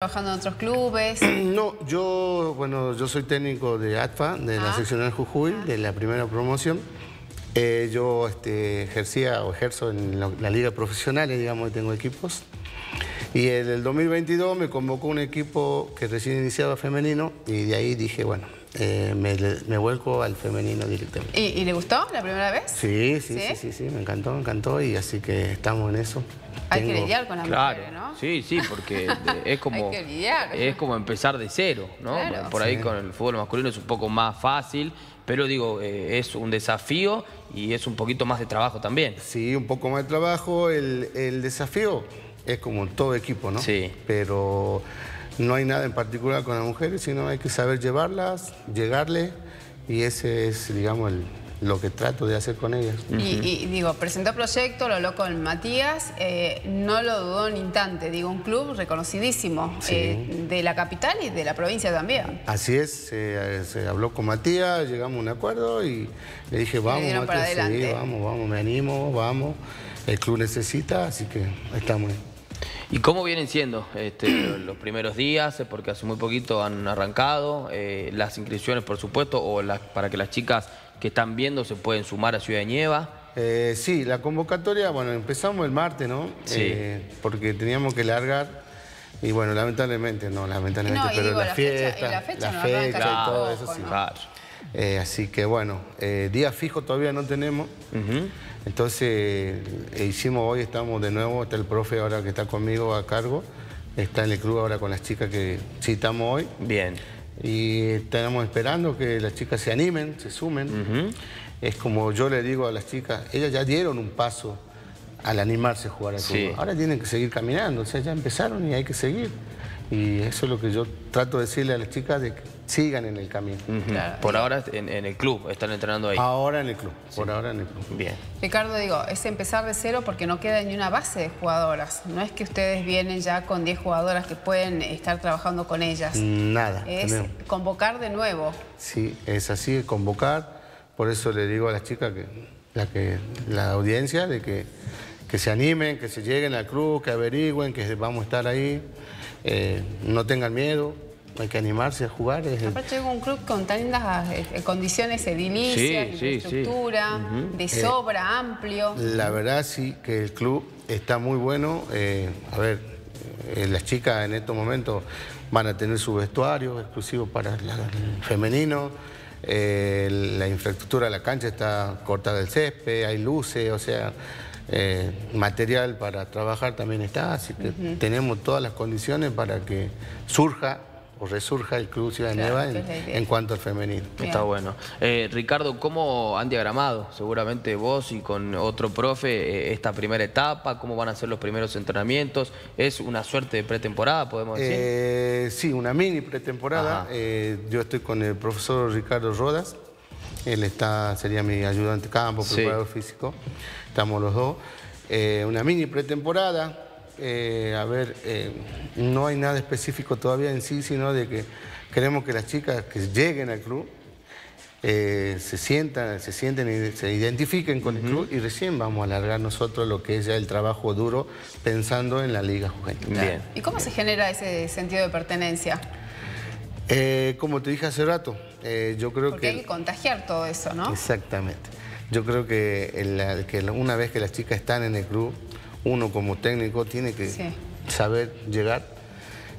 trabajando en otros clubes? No, yo, bueno, yo soy técnico de ATFA, de la Ah. seccional Jujuy, de la primera promoción. Eh, yo este, ejercía o ejerzo en la, la liga profesional, digamos, tengo equipos. Y en el 2022 me convocó un equipo que recién iniciaba femenino y de ahí dije, bueno, eh, me, me vuelco al femenino directamente. ¿Y, y le gustó la primera vez? Sí, sí, ¿Sí? sí, sí, sí, me encantó, me encantó y así que estamos en eso. Hay que Tengo- lidiar con las Claro, mujeres, ¿no? sí, sí, porque es como, que es como empezar de cero, ¿no? Claro. Por ahí Sí. con el fútbol masculino es un poco más fácil, pero digo, eh, es un desafío y es un poquito más de trabajo también. Sí, un poco más de trabajo. El, el desafío es como en todo equipo, ¿no? Sí. Pero no hay nada en particular con las mujeres, sino hay que saber llevarlas, llegarle, y ese es, digamos, el- lo que trato de hacer con ellas. Y, y, digo, presentó proyecto, lo habló con Matías, eh, no lo dudó ni instante. Digo, un club reconocidísimo Sí. eh, de la capital y de la provincia también. Así es, se, se habló con Matías, llegamos a un acuerdo y le dije, vamos, Matías, sí, vamos, vamos, me animo, vamos. El club necesita, así que estamos. ¿Y cómo vienen siendo este, los primeros días? Porque hace muy poquito han arrancado eh, las inscripciones, por supuesto, o las, para que las chicas que están viendo se pueden sumar a Ciudad de Nieva. Eh, sí, la convocatoria, bueno, empezamos el martes, ¿no? Sí. Eh, porque teníamos que largar y bueno, lamentablemente, no, lamentablemente, No, pero digo, la, la fiesta, y la fecha no fecha arranca y todo eso sí. ¿no? Claro. Eh, así que bueno, eh, día fijo todavía no tenemos. Ujú. Entonces, eh, hicimos hoy, estamos de nuevo, está el profe ahora que está conmigo a cargo, está en el club ahora con las chicas que citamos hoy. Bien. Y estamos esperando que las chicas se animen, se sumen. Ujú. Es como yo le digo a las chicas, ellas ya dieron un paso al animarse a jugar al Sí. fútbol. Ahora tienen que seguir caminando, o sea, ya empezaron y hay que seguir. Y eso es lo que yo trato de decirle a las chicas, de que sigan en el camino. Claro. Por ahora en, en el club, están entrenando ahí. Ahora en el club, por ahora en el club. Bien. Ricardo, digo, es empezar de cero porque no queda ni una base de jugadoras. No es que ustedes vienen ya con 10 jugadoras que pueden estar trabajando con ellas. Nada. Es tenemos. convocar de nuevo. Sí, es así, convocar. Por eso le digo a las chicas que la, que, la audiencia de que, que se animen, que se lleguen al club, que averigüen, que vamos a estar ahí. Eh, no tengan miedo, hay que animarse a jugar. es el- Aparte llega un club con tan lindas eh, condiciones edilicias, Sí, sí, sí. infraestructura, de sobra, amplio. La verdad sí que el club está muy bueno. Eh, a ver, eh, las chicas en estos momentos van a tener su vestuario exclusivo para la- el femenino. Eh, la infraestructura de la cancha está cortada del césped, hay luces, o sea, eh, material para trabajar también está. Así que tenemos todas las condiciones para que surja o resurja el Club Ciudad de Claro, Nieva que en, cuanto al femenino. Bien. Está bueno. Eh, Ricardo, ¿cómo han diagramado? Seguramente vos y con otro profe eh, esta primera etapa, ¿cómo van a ser los primeros entrenamientos? ¿Es una suerte de pretemporada, podemos decir? Eh, sí, una mini pretemporada. Eh, yo estoy con el profesor Ricardo Rodas. Él está, sería mi ayudante de campo, Sí. preparador físico. Estamos los dos. Eh, una mini pretemporada. Eh, a ver, eh, no hay nada específico todavía en sí, sino de que queremos que las chicas que lleguen al club eh, se sientan, se sienten y se identifiquen con el club y recién vamos a alargar nosotros lo que es ya el trabajo duro pensando en la liga juvenil. Bien. ¿Y cómo se genera ese sentido de pertenencia? Eh, como te dije hace rato, eh, yo creo Porque que... hay que contagiar todo eso, ¿no? Exactamente. Yo creo que, el- que una vez que las chicas están en el club, uno como técnico tiene que Sí. saber llegar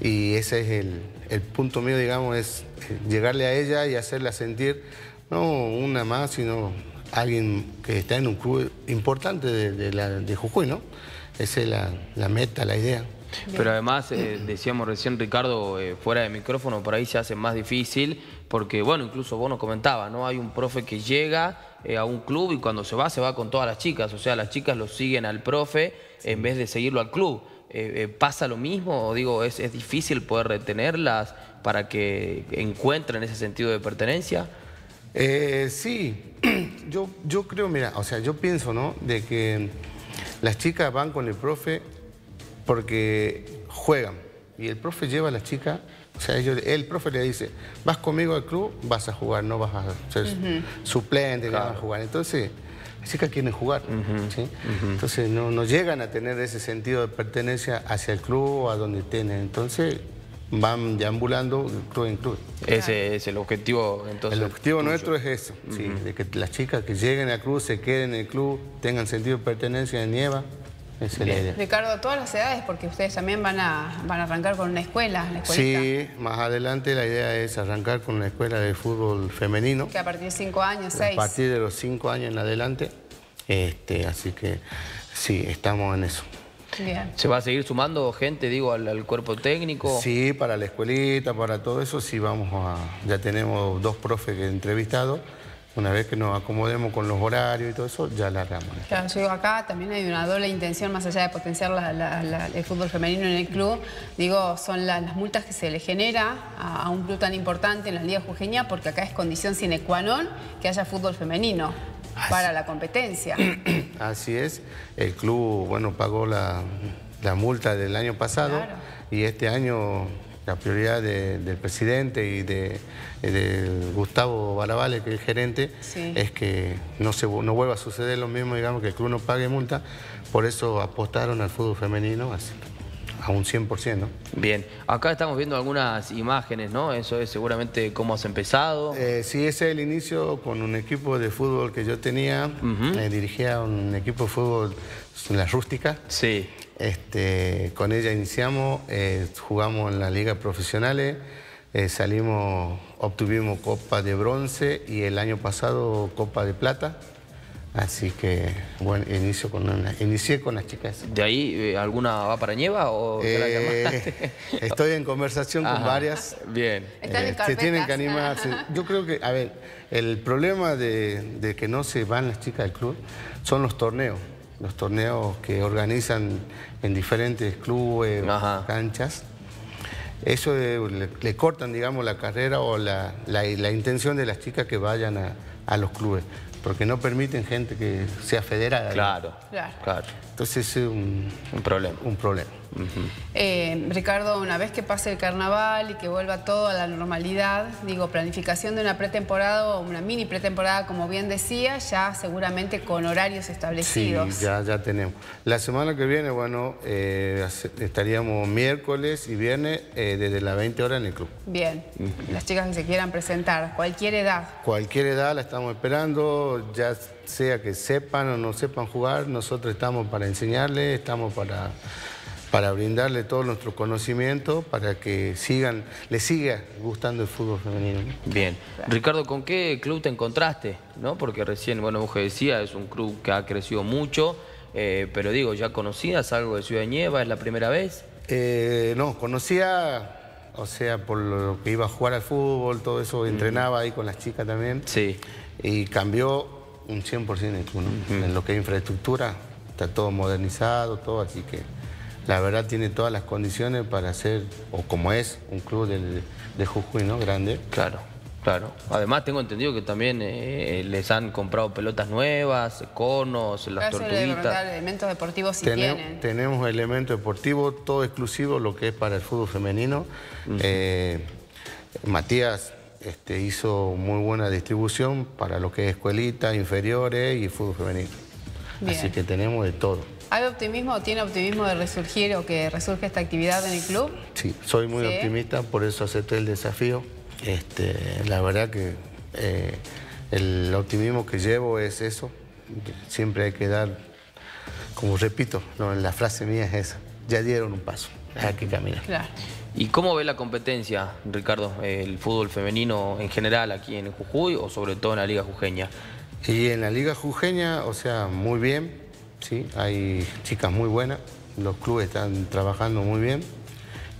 y ese es el, el punto mío, digamos, es eh, llegarle a ella y hacerla sentir, no una más, sino alguien que está en un club importante de, de la- de Jujuy, ¿no? Esa es la, la meta, la idea. Pero además, eh, decíamos recién, Ricardo, eh, fuera de micrófono, por ahí se hace más difícil, porque, bueno, incluso vos nos comentabas, ¿no? Hay un profe que llega eh, a un club y cuando se va, se va con todas las chicas. O sea, las chicas lo siguen al profe en vez de seguirlo al club. ¿Pasa lo mismo? O digo, ¿es, ¿es difícil poder retenerlas para que encuentren ese sentido de pertenencia? Eh, sí, yo, yo creo, mira, o sea, yo pienso, ¿no? De que las chicas van con el profe porque juegan y el profe lleva a las chicas, o sea, ellos, el profe le dice, vas conmigo al club, vas a jugar, no vas a ser suplente, no vas a jugar. Entonces, las chicas quieren jugar, ¿sí? Entonces no, no llegan a tener ese sentido de pertenencia hacia el club o a donde tienen. Entonces, van deambulando club en club. Ese es el objetivo entonces. El objetivo nuestro es eso, sí, de que las chicas que lleguen al club se queden en el club, tengan sentido de pertenencia en Nieva. Esa es la idea. Ricardo, todas las edades, porque ustedes también van a, van a arrancar con una escuela, la Sí, más adelante la idea es arrancar con una escuela de fútbol femenino. Que a partir de cinco años, seis. A partir de los cinco años en adelante. Este, así que sí, estamos en eso. ¿Se va a seguir sumando gente, digo, al, cuerpo técnico? Sí, para la escuelita, para todo eso, sí vamos a... Ya tenemos dos profes que he entrevistado. Una vez que nos acomodemos con los horarios y todo eso, ya la Claro, yo digo, acá también hay una doble intención, más allá de potenciar el fútbol femenino en el club, digo, son las multas que se le genera a, un club tan importante en la Liga Jujeña, porque acá es condición sine qua non que haya fútbol femenino para la competencia. Así es. El club, bueno, pagó la, multa del año pasado y este año la prioridad del presidente y de, Gustavo Baravale, que es el gerente, es que no, se, no vuelva a suceder lo mismo, digamos, que el club no pague multa. Por eso apostaron al fútbol femenino. Así a un 100%. ¿no? Bien, acá estamos viendo algunas imágenes, ¿no? Eso es seguramente cómo has empezado. Eh, sí, ese es el inicio con un equipo de fútbol que yo tenía. Eh, dirigía un equipo de fútbol en la rústica. Sí. Este, con ella iniciamos, eh, jugamos en la liga profesionales, salimos, obtuvimos Copa de Bronce y el año pasado Copa de Plata. Así que, bueno, inicio con inicié con las chicas. ¿De ahí eh, alguna va para Nieva o eh, Estoy en conversación con varias. Bien. Eh, se tienen que animar. Yo creo que, a ver, el problema de, que no se van las chicas del club son los torneos. Los torneos que organizan en diferentes clubes, canchas. Eso le, cortan, digamos, la carrera o la, intención de las chicas que vayan a los clubes porque no permiten gente que sea federada. Claro, claro. Entonces es un, un problema. Un problema. Eh, Ricardo, una vez que pase el carnaval y que vuelva todo a la normalidad, digo, planificación de una pretemporada o una mini pretemporada, como bien decía, ya seguramente con horarios establecidos. Sí, ya, ya tenemos. La semana que viene, bueno, eh, estaríamos miércoles y viernes eh, desde las 20 horas en el club. Bien, las chicas que se quieran presentar, cualquier edad. Cualquier edad la estamos esperando, ya sea que sepan o no sepan jugar, nosotros estamos para enseñarles, estamos para para brindarle todo nuestro conocimiento para que sigan, le siga gustando el fútbol femenino. Bien. Ricardo, ¿con qué club te encontraste? ¿No? Porque recién, bueno, vos decía, es un club que ha crecido mucho, eh, pero digo, ¿ya conocías algo de Ciudad Nieva? ¿Es la primera vez? Eh, no, conocía, o sea, por lo que iba a jugar al fútbol, todo eso, entrenaba ahí con las chicas también. Sí. Y cambió un 100% el club, ¿no? En lo que es infraestructura, está todo modernizado, todo, así que la verdad tiene todas las condiciones para ser, o como es, un club de Jujuy, ¿no? Grande. Claro, claro. Además tengo entendido que también eh, les han comprado pelotas nuevas, conos, las tortuguitas. elementos deportivos si tienen. Tenemos elementos deportivos, todo exclusivo, lo que es para el fútbol femenino. Eh, Matías este, hizo muy buena distribución para lo que es escuelita, inferiores y fútbol femenino. Así que tenemos de todo. ¿Hay optimismo o tiene optimismo de resurgir o que resurja esta actividad en el club? Sí, soy muy optimista, por eso acepté el desafío. Este, la verdad que eh, el optimismo que llevo es eso. Siempre hay que dar, como repito, la frase mía es esa. Ya dieron un paso, hay que caminar. Claro. ¿Y cómo ve la competencia, Ricardo, el fútbol femenino en general aquí en Jujuy o sobre todo en la Liga Jujeña? Y en la Liga Jujeña, o sea, muy bien. ¿Sí? hay chicas muy buenas, los clubes están trabajando muy bien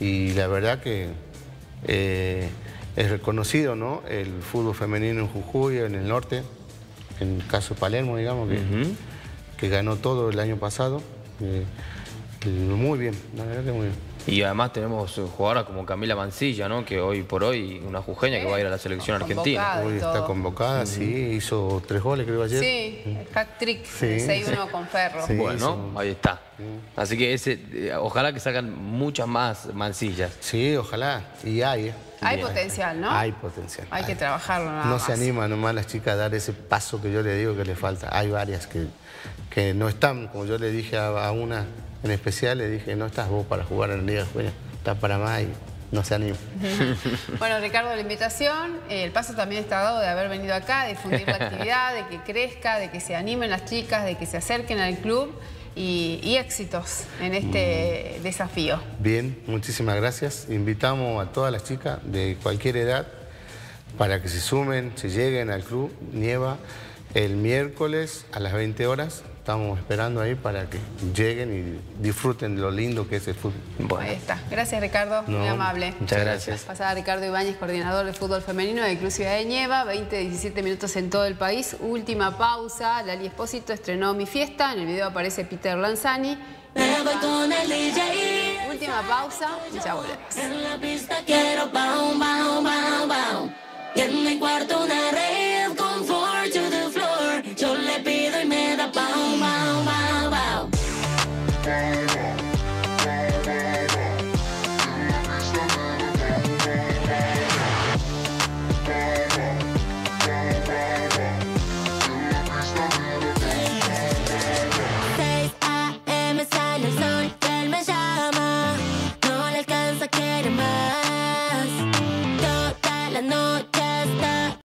y la verdad que eh, es reconocido ¿no? el fútbol femenino en Jujuy, en el norte, en el caso de Palermo, digamos, que, que ganó todo el año pasado. Eh, muy bien, la verdad que muy bien. Y además tenemos jugadoras como Camila Mancilla, ¿no? que hoy por hoy, una jujeña que va a ir a la selección argentina. Hoy está convocada, sí, hizo tres goles creo ayer. Sí, el hat-trick, 6-1 con Ferro. bueno, ahí está. Así que ese, eh, ojalá que salgan muchas más Mancillas. Sí, ojalá, y hay. ¿eh? Hay potencial, ¿no? Hay potencial. Hay, que trabajarlo nada No se anima nomás las chicas a dar ese paso que yo le digo que le falta. Hay varias que, que no están, como yo le dije a una en especial le dije, no estás vos para jugar en la Liga Juvenil, estás para más y no se anima. bueno, Ricardo, la invitación, eh, el paso también está dado de haber venido acá, de difundir la actividad, de que crezca, de que se animen las chicas, de que se acerquen al club y, éxitos en este mm. desafío. Bien, muchísimas gracias. Invitamos a todas las chicas de cualquier edad para que se sumen, se lleguen al club Nieva el miércoles a las 20 horas estamos esperando ahí para que lleguen y disfruten de lo lindo que es el fútbol. Ahí está. Gracias, Ricardo. Muy amable. Muchas gracias. Pasada Ricardo Ibáñez, coordinador de fútbol femenino de Cruz Ciudad de Nieva. 20, 17 minutos en todo el país. Última pausa. Lali Espósito estrenó Mi Fiesta. En el video aparece Peter Lanzani. Última pausa y ya volvemos. En la pista quiero En mi cuarto una